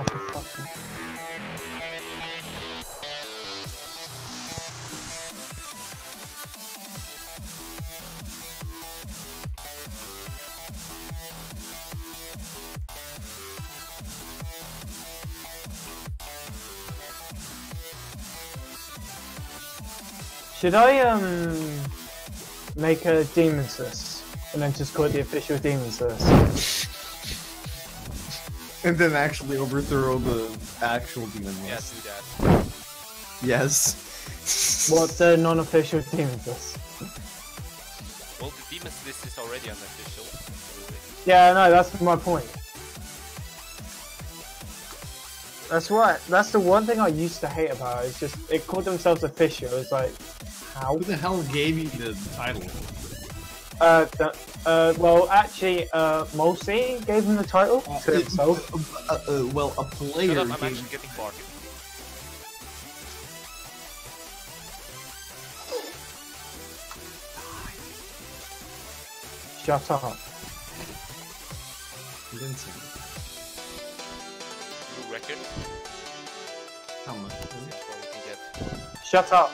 Should I um make a demon sus and then just call it the official demon sus? And then actually overthrow the actual demon Yes, list. do that. Yes. What's the non-official demon sus? Well, the Demon's list is already unofficial. Yeah, no, that's my point. That's right. That's the one thing I used to hate about it. It's just it called themselves official. It's like how? Who the hell gave you the title? Uh, th- uh, well, actually, uh, Molsey gave him the title to himself. uh, uh, well, a player Shut up, I'm gave actually getting bargained. Shut up. Lindsay. New record. How much? Let's see what we can get. Shut up.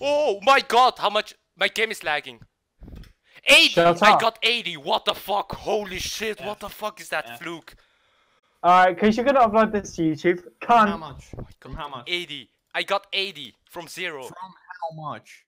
Oh my god, how much? My game is lagging. 80! I got 80! What the fuck? Holy shit, what the fuck is that F. fluke? Alright, because you're gonna upload this to YouTube. How Cunt. much? Oh from how much? 80. I got 80 from zero. From how much?